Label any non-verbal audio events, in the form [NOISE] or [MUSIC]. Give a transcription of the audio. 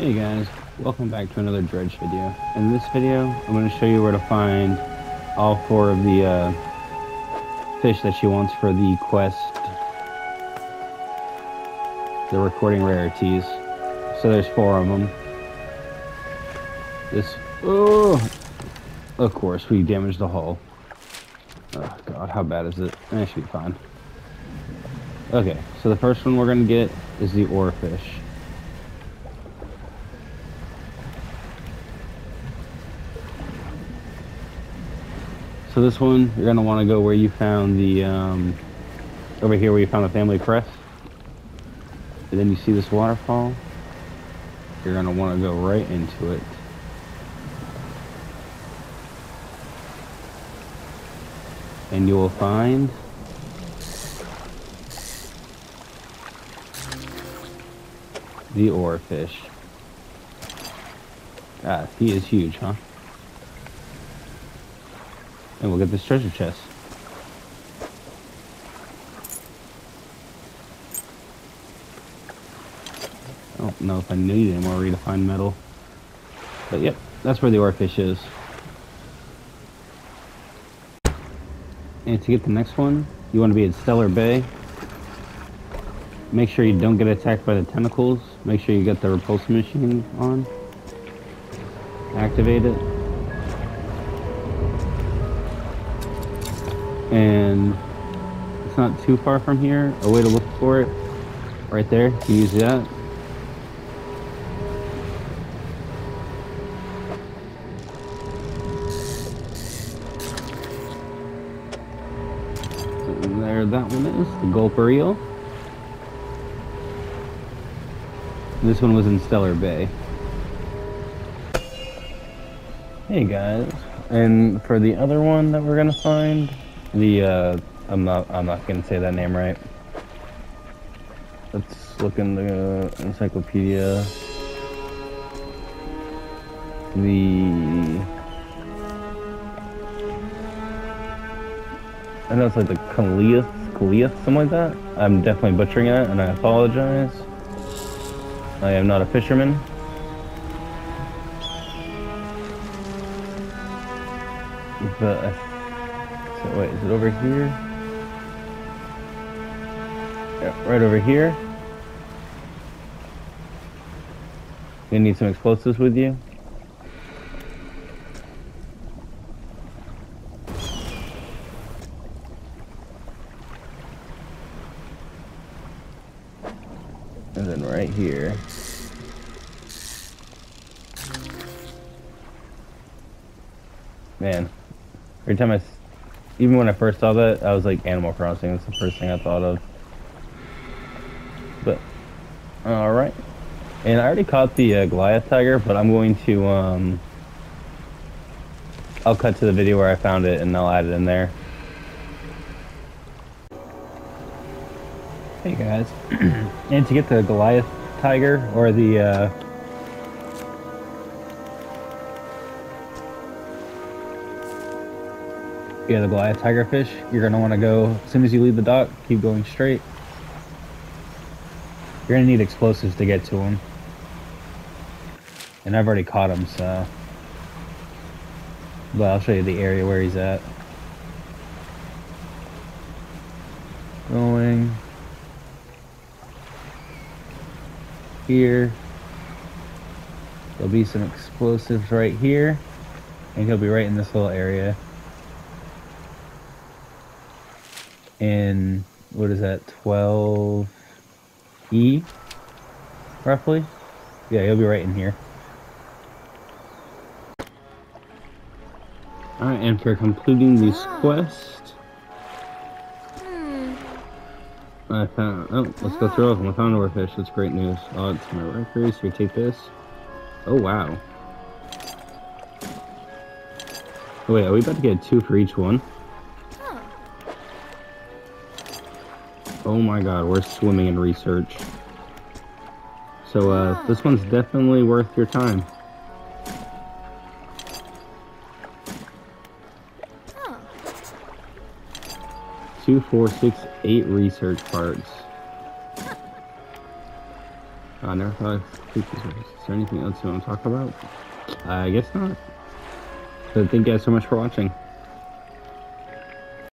Hey guys, welcome back to another Dredge video. In this video, I'm going to show you where to find all four of the uh, fish that she wants for the quest. The recording rarities. So there's four of them. This, oh, of course we damaged the hull. Oh god, how bad is it? That should be fine. Okay, so the first one we're going to get is the oarfish. This one, you're gonna want to go where you found the, um, over here where you found the family crest. And then you see this waterfall. You're gonna want to go right into it. And you will find the oarfish. Ah, he is huge, huh? And we'll get this treasure chest. I don't know if I need any more redefined metal. But yep, that's where the oarfish is. And to get the next one, you want to be at Stellar Bay. Make sure you don't get attacked by the tentacles. Make sure you get the repulsion machine on. Activate it. And it's not too far from here. A way to look for it, right there. You use that. And there that one is, the gulper eel. This one was in Stellar Bay. Hey guys, and for the other one that we're gonna find, the uh, I'm not I'm not gonna say that name right. Let's look in the encyclopedia. The I know it's like the Kaliath, Kaliath, something like that. I'm definitely butchering it, and I apologize. I am not a fisherman. But I so wait, is it over here? Yeah, right over here. You need some explosives with you. And then right here. Man, every time I even when I first saw that, I was like, Animal Crossing. That's the first thing I thought of. But, alright. And I already caught the uh, Goliath Tiger, but I'm going to, um... I'll cut to the video where I found it and I'll add it in there. Hey guys. [CLEARS THROAT] and to get the Goliath Tiger, or the, uh... yeah, the Goliath tigerfish, you're going to want to go, as soon as you leave the dock, keep going straight. You're going to need explosives to get to him. And I've already caught him, so... But I'll show you the area where he's at. Going... Here. There'll be some explosives right here. And he'll be right in this little area. In what is that 12 E roughly? Yeah you'll be right in here. Alright and for completing this ah. quest hmm. I found oh let's go through them. I found fish. That's great news. Oh it's my record so we take this? Oh wow. Oh, wait are we about to get two for each one Oh my god, we're swimming in research. So, uh, this one's definitely worth your time. Two, four, six, eight research parts. I never thought I'd. Is there anything else you want to talk about? I guess not. But thank you guys so much for watching.